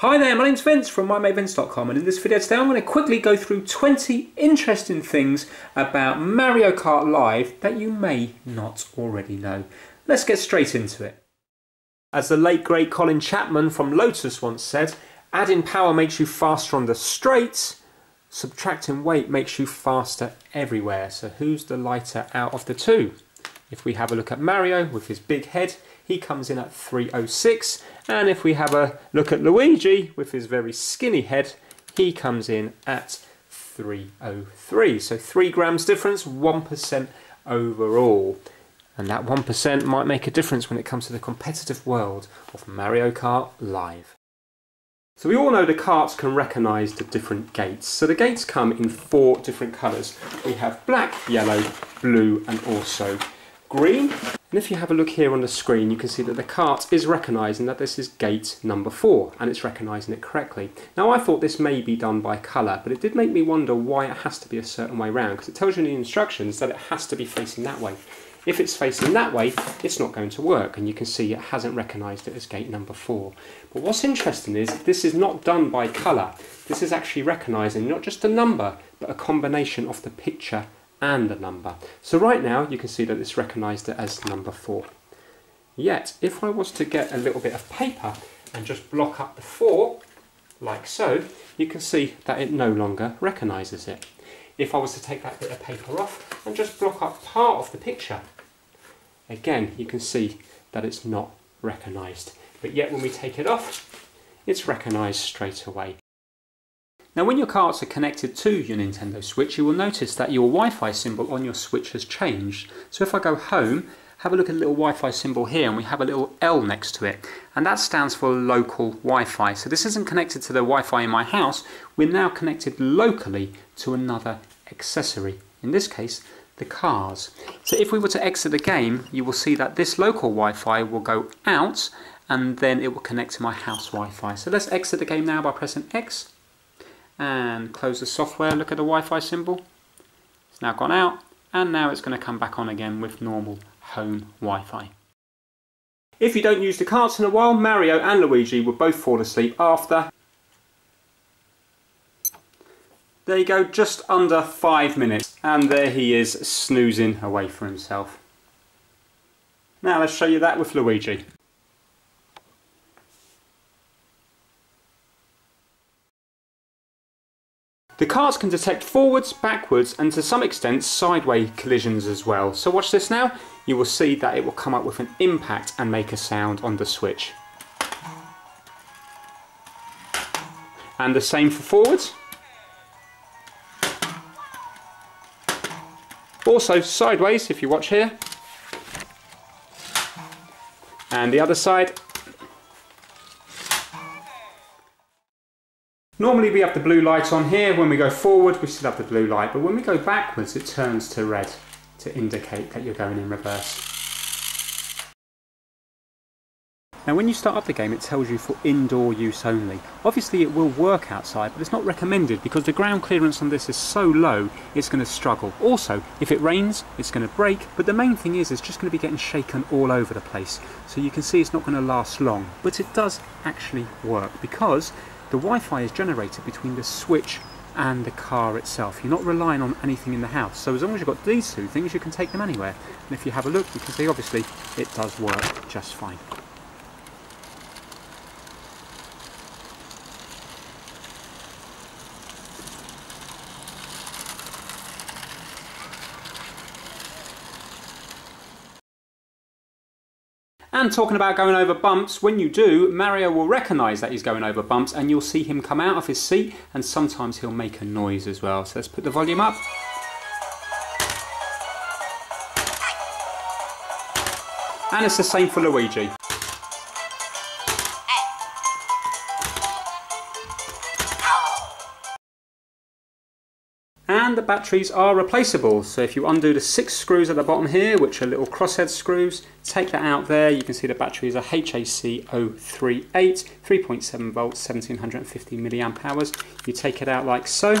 Hi there, my name's Vince from mymatevince.com and in this video today I'm going to quickly go through 20 interesting things about Mario Kart Live that you may not already know. Let's get straight into it. As the late great Colin Chapman from Lotus once said, adding power makes you faster on the straights, subtracting weight makes you faster everywhere. So who's the lighter out of the two? If we have a look at Mario with his big head, he comes in at 306. And if we have a look at Luigi with his very skinny head, he comes in at 303. So 3 grams difference, 1% overall. And that 1% might make a difference when it comes to the competitive world of Mario Kart Live. So we all know the carts can recognise the different gates. So the gates come in four different colours. We have black, yellow, blue and also green. And if you have a look here on the screen, you can see that the cart is recognising that this is gate number four, and it's recognising it correctly. Now I thought this may be done by colour, but it did make me wonder why it has to be a certain way round, because it tells you in the instructions that it has to be facing that way. If it's facing that way, it's not going to work, and you can see it hasn't recognised it as gate number four. But what's interesting is this is not done by colour. This is actually recognising not just a number, but a combination of the picture and the number. So right now you can see that it's recognised it as number 4. Yet if I was to get a little bit of paper and just block up the 4 like so, you can see that it no longer recognises it. If I was to take that bit of paper off and just block up part of the picture, again you can see that it's not recognised. But yet when we take it off, it's recognised straight away. Now when your karts are connected to your Nintendo Switch you will notice that your Wi-Fi symbol on your Switch has changed. So if I go home, have a look at the little Wi-Fi symbol here and we have a little L next to it and that stands for local Wi-Fi. So this isn't connected to the Wi-Fi in my house, we're now connected locally to another accessory, in this case the cars. So if we were to exit the game you will see that this local Wi-Fi will go out and then it will connect to my house Wi-Fi. So let's exit the game now by pressing X and close the software, look at the Wi-Fi symbol. It's now gone out and now it's going to come back on again with normal home Wi-Fi. If you don't use the karts in a while, Mario and Luigi will both fall asleep after. There you go, just under five minutes. And there he is snoozing away for himself. Now let's show you that with Luigi. The karts can detect forwards, backwards and to some extent sideways collisions as well. So watch this now, you will see that it will come up with an impact and make a sound on the switch. And the same for forwards. Also sideways if you watch here. And the other side Normally we have the blue light on here, when we go forward we still have the blue light, but when we go backwards it turns to red to indicate that you're going in reverse. Now when you start up the game it tells you for indoor use only. Obviously it will work outside but it's not recommended because the ground clearance on this is so low it's going to struggle. Also if it rains it's going to break but the main thing is it's just going to be getting shaken all over the place so you can see it's not going to last long but it does actually work because the Wi-Fi is generated between the switch and the car itself. You're not relying on anything in the house. So as long as you've got these two things, you can take them anywhere. And if you have a look, you can see obviously it does work just fine. And talking about going over bumps, when you do, Mario will recognise that he's going over bumps and you'll see him come out of his seat and sometimes he'll make a noise as well. So let's put the volume up. And it's the same for Luigi. And the batteries are replaceable. So if you undo the six screws at the bottom here which are little crosshead screws take that out there. You can see the battery is a HAC 038 3.7 volts 1750 milliamp hours. You take it out like so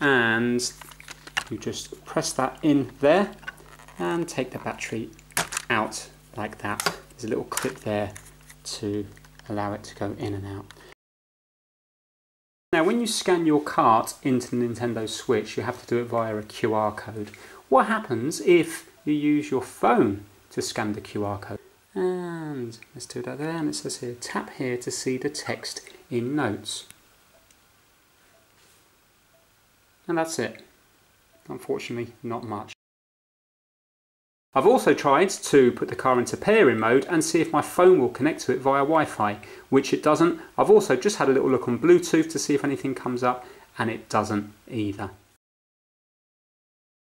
and you just press that in there and take the battery out like that. There's a little clip there to allow it to go in and out Now when you scan your cart into the Nintendo Switch you have to do it via a QR code. What happens if you use your phone to scan the QR code? And let's do that there and it says here tap here to see the text in notes. And that's it. Unfortunately not much. I've also tried to put the car into pairing mode and see if my phone will connect to it via Wi-Fi, which it doesn't. I've also just had a little look on Bluetooth to see if anything comes up and it doesn't either.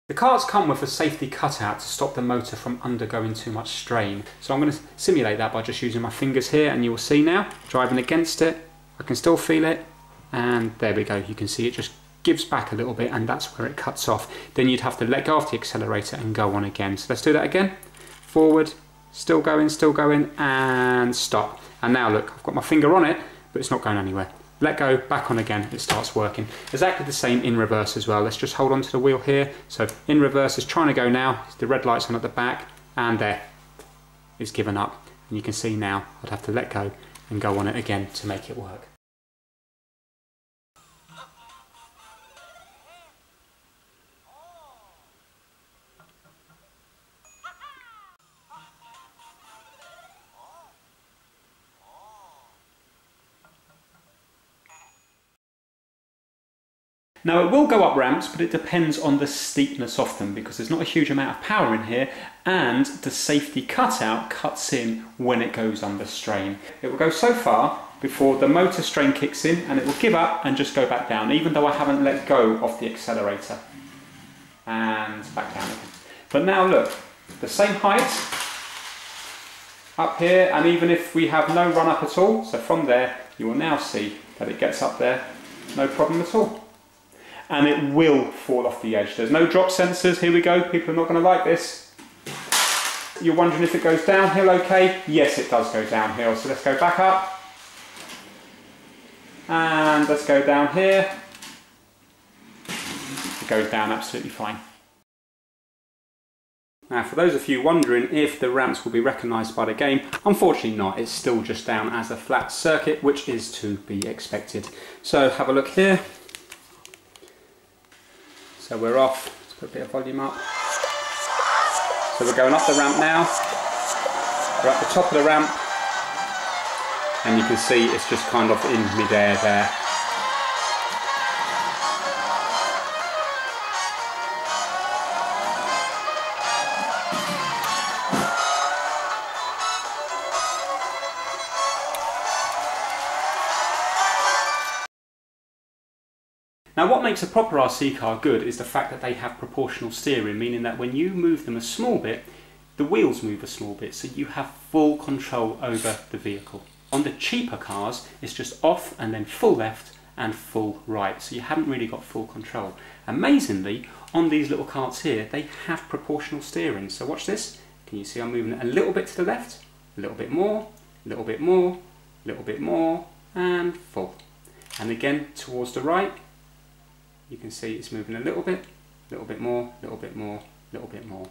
The carts come with a safety cutout to stop the motor from undergoing too much strain. So I'm going to simulate that by just using my fingers here and you will see now, driving against it, I can still feel it and there we go, you can see it just gives back a little bit and that's where it cuts off. Then you'd have to let go of the accelerator and go on again. So let's do that again. Forward, still going, still going, and stop. And now look, I've got my finger on it, but it's not going anywhere. Let go, back on again, it starts working. Exactly the same in reverse as well. Let's just hold on to the wheel here. So in reverse is trying to go now, the red light's on at the back, and there, it's given up. And you can see now, I'd have to let go and go on it again to make it work. Now it will go up ramps, but it depends on the steepness of them because there's not a huge amount of power in here and the safety cutout cuts in when it goes under strain. It will go so far before the motor strain kicks in and it will give up and just go back down even though I haven't let go of the accelerator. And back down again. But now look, the same height up here and even if we have no run up at all, so from there you will now see that it gets up there no problem at all and it will fall off the edge. There's no drop sensors, here we go, people are not going to like this. You're wondering if it goes downhill okay? Yes it does go downhill, so let's go back up. And let's go down here. It goes down absolutely fine. Now for those of you wondering if the ramps will be recognised by the game, unfortunately not, it's still just down as a flat circuit which is to be expected. So have a look here, so we're off. Let's put a bit of volume up. So we're going up the ramp now. We're at the top of the ramp. And you can see it's just kind of in midair there. Now what makes a proper RC car good is the fact that they have proportional steering, meaning that when you move them a small bit, the wheels move a small bit, so you have full control over the vehicle. On the cheaper cars, it's just off and then full left and full right, so you haven't really got full control. Amazingly, on these little carts here, they have proportional steering. So watch this. Can you see I'm moving a little bit to the left, a little bit more, a little bit more, a little bit more, and full. And again towards the right, you can see it's moving a little bit, a little bit more, a little bit more, a little bit more.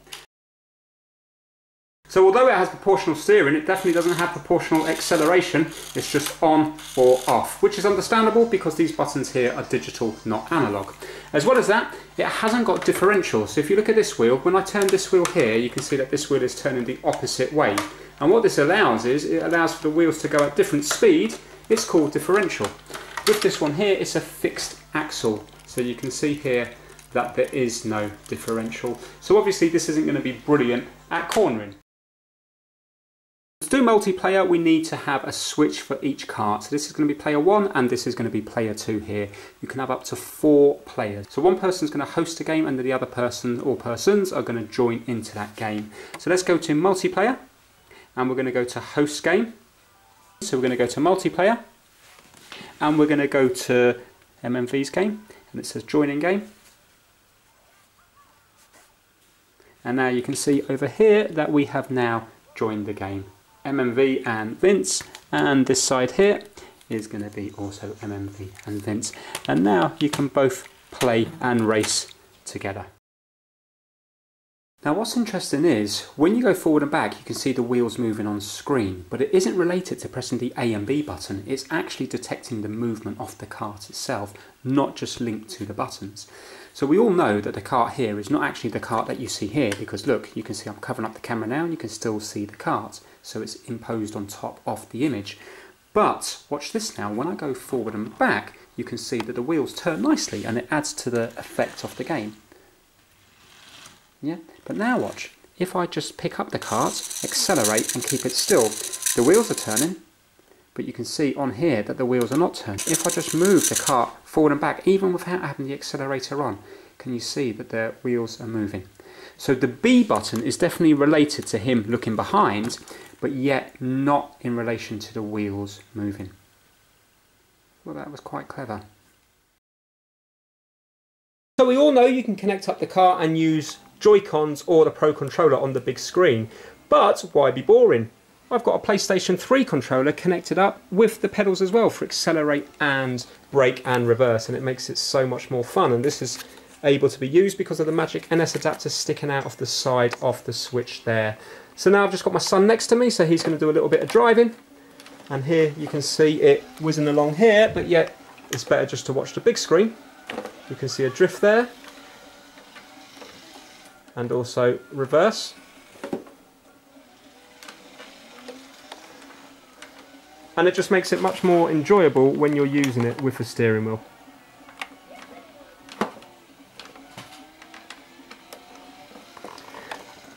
So although it has proportional steering, it definitely doesn't have proportional acceleration. It's just on or off, which is understandable because these buttons here are digital, not analog. As well as that, it hasn't got differential. So if you look at this wheel, when I turn this wheel here, you can see that this wheel is turning the opposite way. And what this allows is, it allows for the wheels to go at different speed. It's called differential. With this one here, it's a fixed axle. So you can see here that there is no differential. So obviously this isn't going to be brilliant at cornering. To do multiplayer we need to have a switch for each cart. So this is going to be player 1 and this is going to be player 2 here. You can have up to 4 players. So one person is going to host a game and the other person or persons are going to join into that game. So let's go to multiplayer and we're going to go to host game. So we're going to go to multiplayer and we're going to go to MMV's game and it says join in game. And now you can see over here that we have now joined the game. MMV and Vince and this side here is going to be also MMV and Vince. And now you can both play and race together. Now what's interesting is, when you go forward and back you can see the wheels moving on screen, but it isn't related to pressing the A and B button, it's actually detecting the movement of the cart itself, not just linked to the buttons. So we all know that the cart here is not actually the cart that you see here, because look, you can see I'm covering up the camera now and you can still see the cart, so it's imposed on top of the image. But watch this now, when I go forward and back, you can see that the wheels turn nicely and it adds to the effect of the game. Yeah, but now watch. If I just pick up the cart, accelerate and keep it still, the wheels are turning, but you can see on here that the wheels are not turning. If I just move the cart forward and back, even without having the accelerator on, can you see that the wheels are moving? So the B button is definitely related to him looking behind, but yet not in relation to the wheels moving. Well, that was quite clever. So we all know you can connect up the car and use Joy-Cons or the Pro Controller on the big screen. But why be boring? I've got a PlayStation 3 controller connected up with the pedals as well for accelerate and brake and reverse and it makes it so much more fun and this is able to be used because of the Magic NS adapter sticking out of the side of the switch there. So now I've just got my son next to me so he's going to do a little bit of driving and here you can see it whizzing along here but yet it's better just to watch the big screen. You can see a drift there and also reverse. And it just makes it much more enjoyable when you're using it with the steering wheel.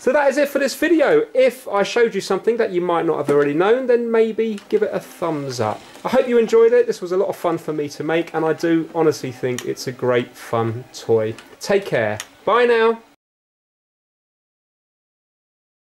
So that is it for this video. If I showed you something that you might not have already known, then maybe give it a thumbs up. I hope you enjoyed it. This was a lot of fun for me to make, and I do honestly think it's a great fun toy. Take care. Bye now.